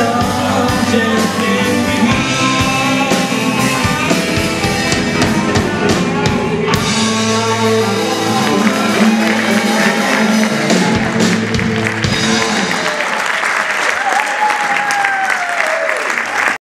so